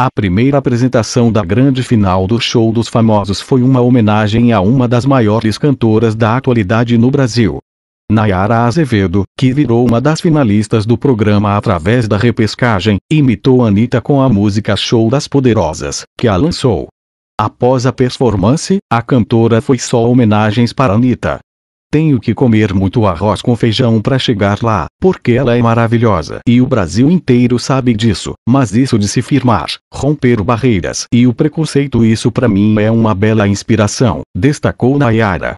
A primeira apresentação da grande final do Show dos Famosos foi uma homenagem a uma das maiores cantoras da atualidade no Brasil. Nayara Azevedo, que virou uma das finalistas do programa através da repescagem, imitou Anitta com a música Show das Poderosas, que a lançou. Após a performance, a cantora foi só homenagens para Anitta. Tenho que comer muito arroz com feijão para chegar lá, porque ela é maravilhosa. E o Brasil inteiro sabe disso. Mas isso de se firmar, romper barreiras e o preconceito isso para mim é uma bela inspiração, destacou Nayara.